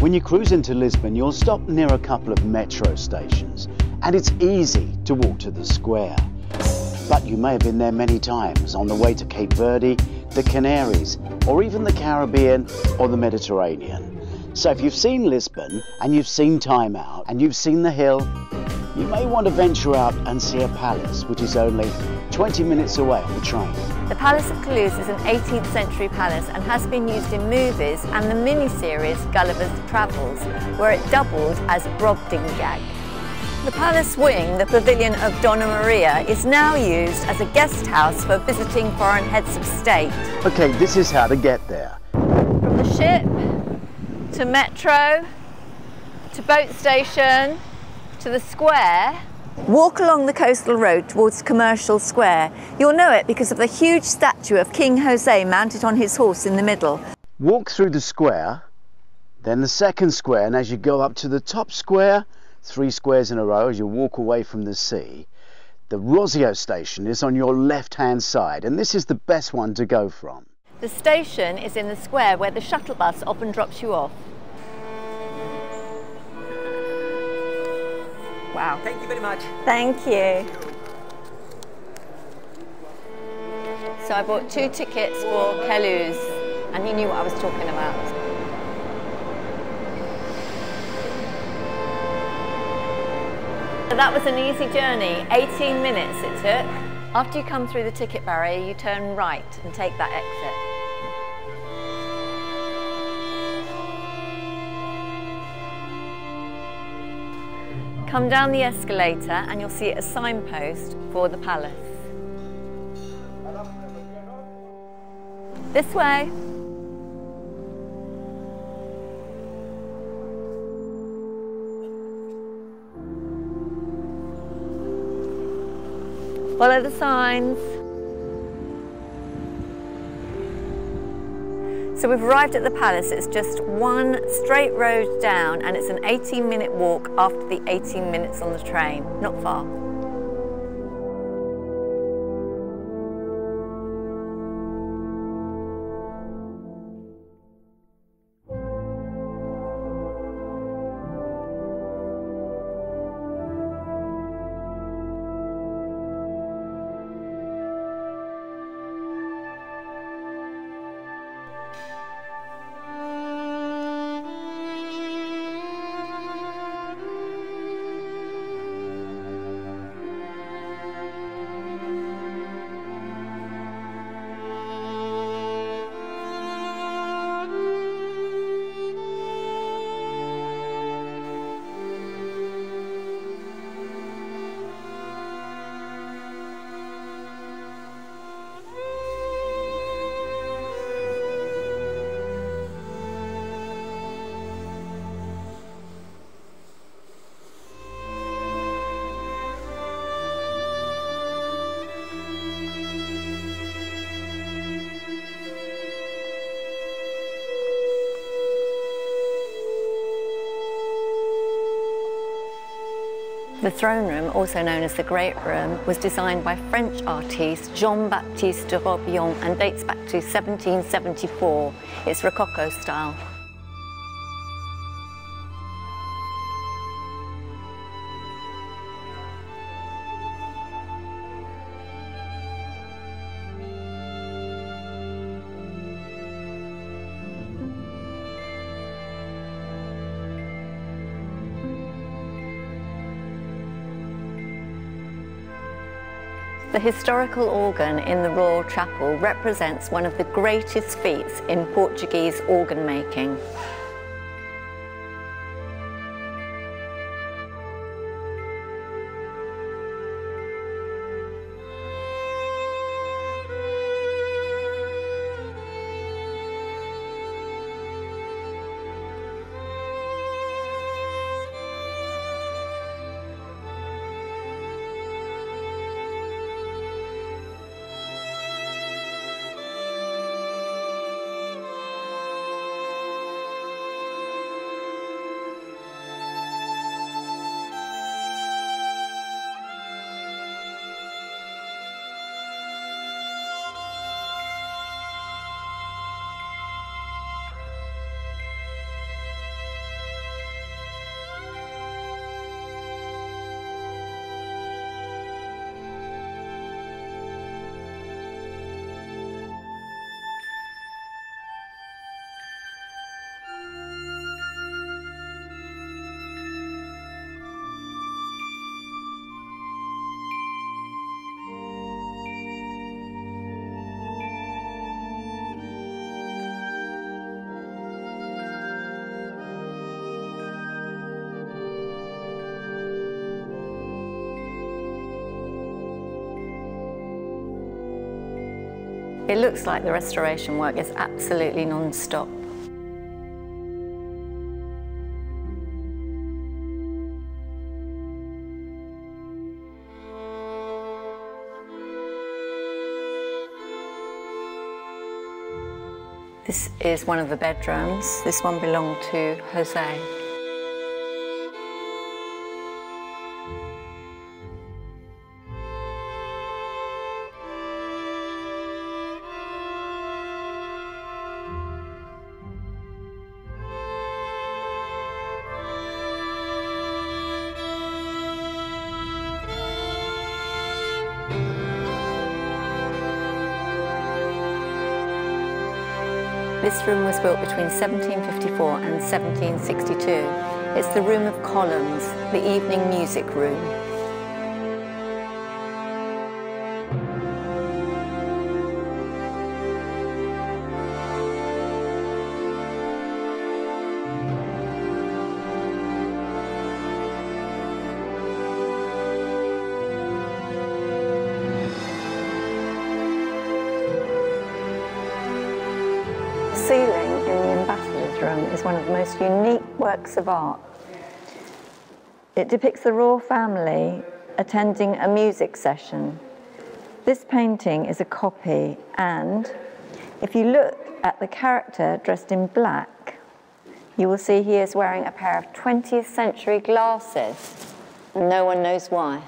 When you cruise into Lisbon, you'll stop near a couple of metro stations, and it's easy to walk to the square. But you may have been there many times on the way to Cape Verde, the Canaries, or even the Caribbean or the Mediterranean. So if you've seen Lisbon and you've seen Time Out and you've seen the hill, you may want to venture out and see a palace, which is only 20 minutes away on the train. The Palace of Queluz is an 18th century palace and has been used in movies and the mini-series Gulliver's Travels, where it doubled as Brobdingnag. The palace wing, the pavilion of Dona Maria, is now used as a guest house for visiting foreign heads of state. Okay, this is how to get there. From the ship to metro to boat station to the square. Walk along the coastal road towards Commercial Square. You'll know it because of the huge statue of King Jose mounted on his horse in the middle. Walk through the square, then the second square, and as you go up to the top square, three squares in a row as you walk away from the sea, the Rossio station is on your left hand side, and this is the best one to go from. The station is in the square where the shuttle bus often drops you off. Wow. Thank you very much. Thank you. So I bought two tickets for Queluz, and he knew what I was talking about. So that was an easy journey, 18 minutes it took. After you come through the ticket barrier, you turn right and take that exit. Come down the escalator and you'll see a signpost for the palace. This way. Follow the signs. So we've arrived at the palace. It's just one straight road down and it's an 18 minute walk after the 18 minutes on the train. Not far. The throne room, also known as the Great Room, was designed by French artist Jean-Baptiste de Robillion and dates back to 1774. It's Rococo style. The historical organ in the Royal Chapel represents one of the greatest feats in Portuguese organ making. It looks like the restoration work is absolutely non-stop. This is one of the bedrooms. This one belonged to Jose. This room was built between 1754 and 1762. It's the room of columns, the evening music room. Works of art. It depicts the royal family attending a music session. This painting is a copy and if you look at the character dressed in black, you will see he is wearing a pair of 20th century glasses and no one knows why.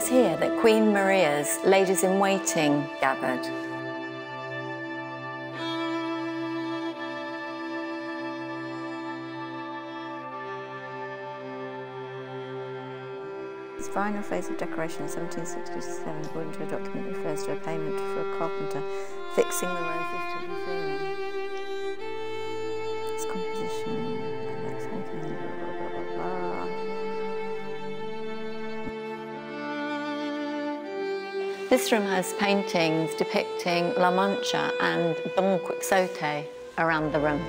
Was here that Queen Maria's ladies-in-waiting gathered. This final phase of decoration in 1767, according to a document, refers to a payment for a carpenter fixing the roses to the ceiling. This room has paintings depicting La Mancha and Don Quixote around the room.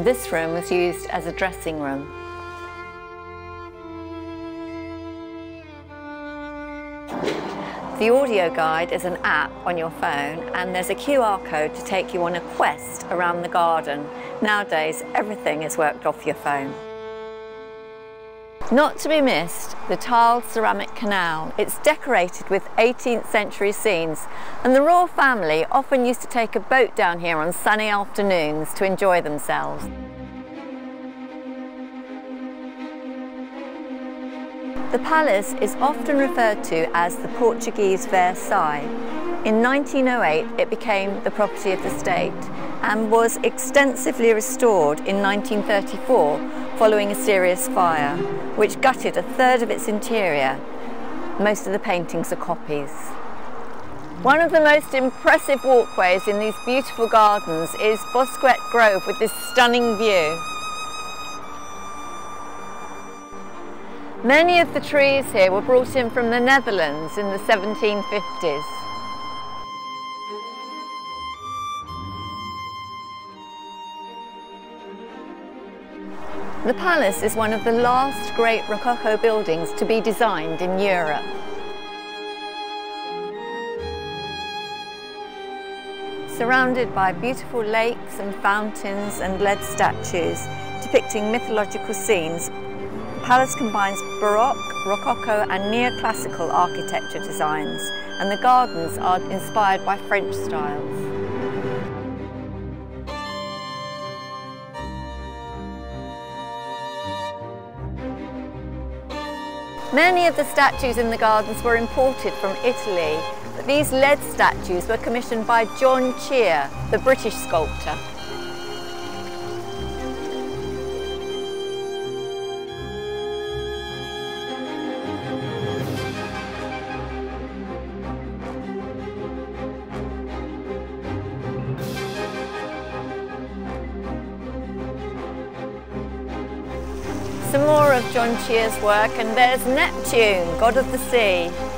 And this room was used as a dressing room. The audio guide is an app on your phone and there's a QR code to take you on a quest around the garden. Nowadays, everything is worked off your phone. Not to be missed, the tiled ceramic canal. It's decorated with 18th century scenes and the royal family often used to take a boat down here on sunny afternoons to enjoy themselves. The palace is often referred to as the Portuguese Versailles. In 1908 it became the property of the state and was extensively restored in 1934 following a serious fire, which gutted a third of its interior. Most of the paintings are copies. One of the most impressive walkways in these beautiful gardens is Bosquet Grove with this stunning view. Many of the trees here were brought in from the Netherlands in the 1750s. The palace is one of the last great Rococo buildings to be designed in Europe. Surrounded by beautiful lakes and fountains and lead statues depicting mythological scenes, the palace combines Baroque, Rococo and neoclassical architecture designs and the gardens are inspired by French styles. Many of the statues in the gardens were imported from Italy, but these lead statues were commissioned by John Cheere, the British sculptor. John Cheere's work and there's Neptune, god of the sea.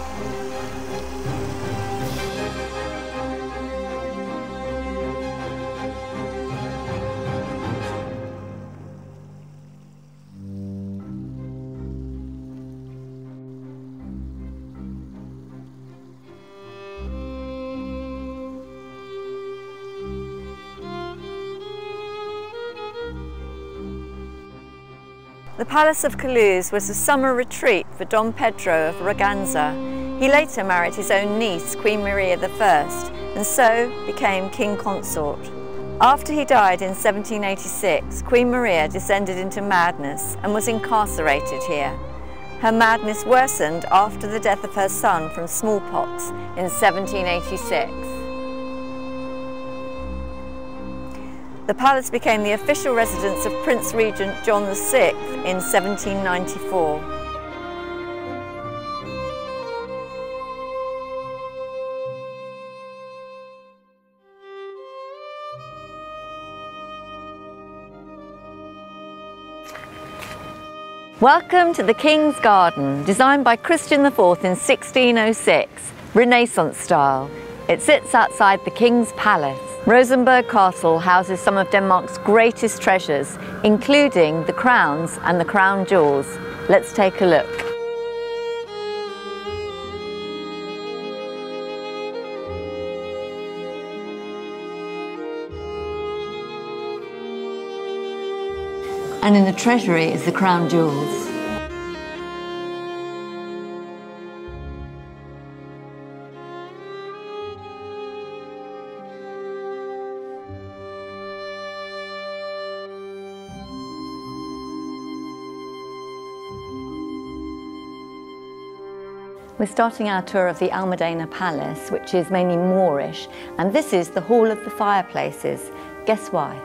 The Palace of Queluz was a summer retreat for Don Pedro of Braganza. He later married his own niece, Queen Maria I, and so became king consort. After he died in 1786, Queen Maria descended into madness and was incarcerated here. Her madness worsened after the death of her son from smallpox in 1786. The palace became the official residence of Prince Regent John VI in 1794. Welcome to the King's Garden, designed by Christian IV in 1606, Renaissance style. It sits outside the King's Palace. Rosenborg Castle houses some of Denmark's greatest treasures, including the crowns and the crown jewels. Let's take a look. And in the treasury is the crown jewels. We're starting our tour of the Almudena Palace, which is mainly Moorish, and this is the Hall of the Fireplaces. Guess why?